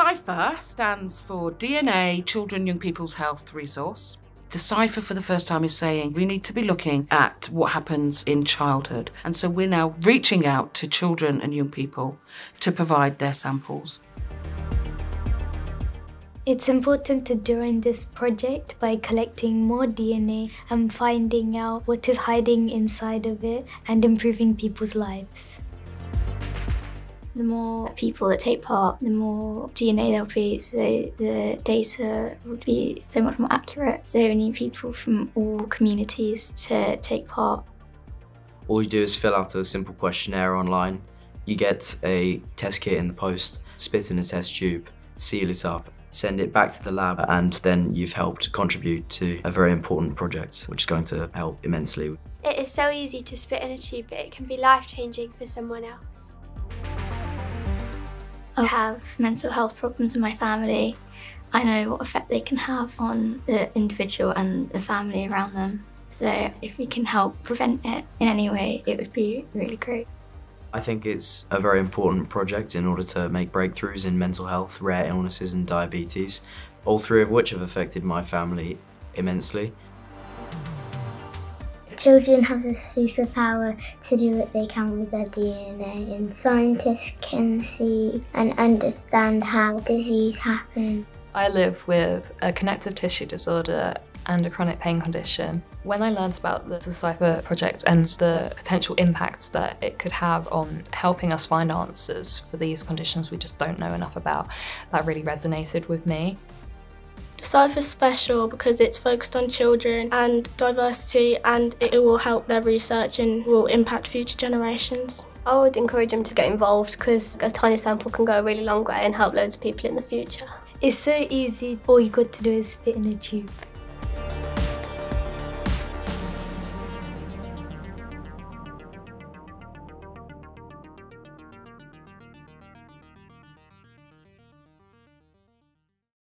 D-CYPHR stands for DNA Children Young People's Health Resource. D-CYPHR for the first time is saying we need to be looking at what happens in childhood. And so we're now reaching out to children and young people to provide their samples. It's important to join this project by collecting more DNA and finding out what is hiding inside of it and improving people's lives. The more people that take part, the more DNA there'll be, so the data would be so much more accurate. So we need people from all communities to take part. All you do is fill out a simple questionnaire online. You get a test kit in the post, spit in a test tube, seal it up, send it back to the lab, and then you've helped contribute to a very important project, which is going to help immensely. It is so easy to spit in a tube, but it can be life changing for someone else. I have mental health problems in my family. I know what effect they can have on the individual and the family around them. So if we can help prevent it in any way, it would be really great. I think it's a very important project in order to make breakthroughs in mental health, rare illnesses and diabetes, all three of which have affected my family immensely. Children have the superpower to do what they can with their DNA and scientists can see and understand how disease happens. I live with a connective tissue disorder and a chronic pain condition. When I learned about the D-CYPHR project and the potential impacts that it could have on helping us find answers for these conditions we just don't know enough about, that really resonated with me. D-CYPHR's special because it's focused on children and diversity and it will help their research and will impact future generations. I would encourage them to get involved because a tiny sample can go a really long way and help loads of people in the future. It's so easy, all you've got to do is spit in a tube.